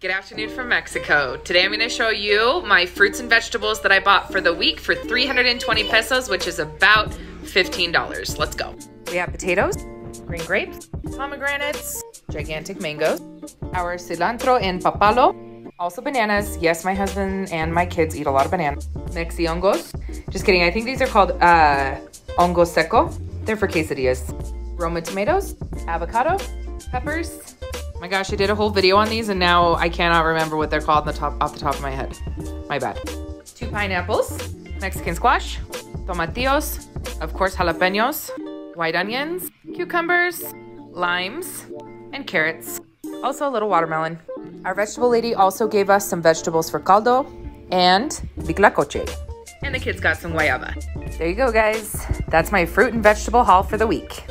Good afternoon from Mexico. Today I'm going to show you my fruits and vegetables that I bought for the week for 320 pesos, which is about $15. Let's go. We have potatoes, green grapes, pomegranates, gigantic mangoes, our cilantro and papalo, also bananas. Yes, my husband and my kids eat a lot of bananas. Mexi hongos. Just kidding. I think these are called uh, hongo seco. They're for quesadillas. Roma tomatoes, avocado, peppers, my gosh, I did a whole video on these and now I cannot remember what they're called the top, off the top of my head. My bad. Two pineapples, Mexican squash, tomatillos, of course jalapenos, white onions, cucumbers, limes, and carrots. Also a little watermelon. Our vegetable lady also gave us some vegetables for caldo and huitlacoche. And the kids got some guayaba. There you go, guys. That's my fruit and vegetable haul for the week.